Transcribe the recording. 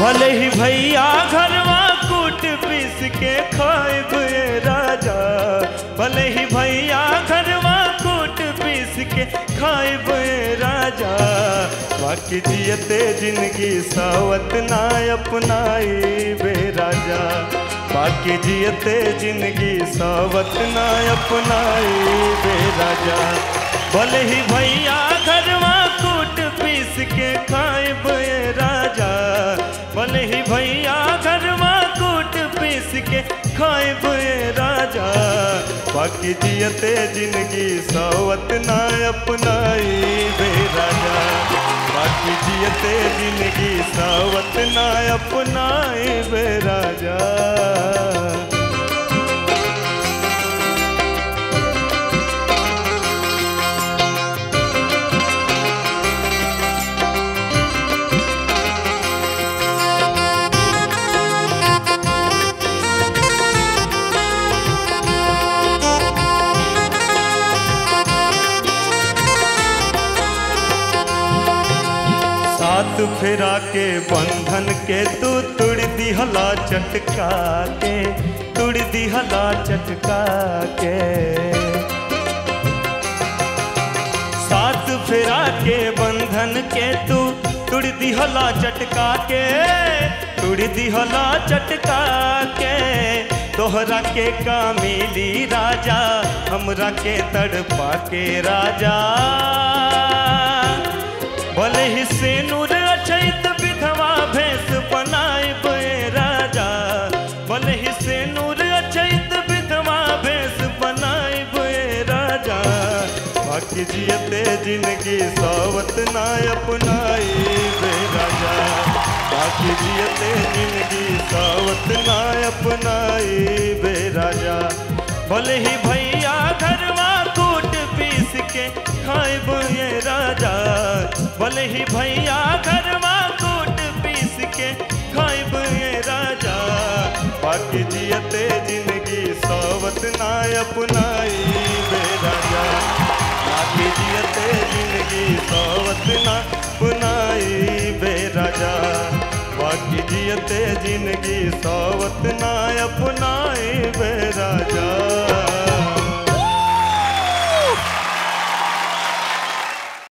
भले ही भैया घरवा कूट पीस के खाइब ये राजा। भले ही भैया घरवा कूट पीस के खाइब ये राजा। बाकी जियते ज़िंदगी सावत ना अपनाई बे राजा। बाकी जियते ज़िंदगी सावत ना अपनाई बे राजा। भले ही भैया घरवा भैया घरवा कूट पीस के खाए ये राजा। बाकी जियते ज़िंदगी सावत ना अपनाई बे राजा। बाकी जियते ज़िंदगी सावत ना अपनाई बे राजा। साथ फेरा के बंधन के तू तुड़ दिहला चटका के तुड़ दिहला चटका के साथ फेरा के बंधन के तू तुड़ दिहला चटका के तुड़ दिहला चटका के तोहरा के कामिली राजा, हमरा के तड़पा के राजा। भले ही से नूर बाकी जियते ज़िंदगी सावत ना अपनाई बे राजा। बाकी जियते ज़िंदगी सावत ना अपनाई बे राजा। भले ही भैया घरवा कूट पीस के खाए ये राजा। भले ही भैया घरवा कूट पीस के खाए ये राजा। बाकी जियते ज़िंदगी सावत ना अपनाई बे बाकी ज़िंदगी सावत ना अपनाई बे राजा। बाकी जियते ज़िंदगी सावत ना अपनाई बे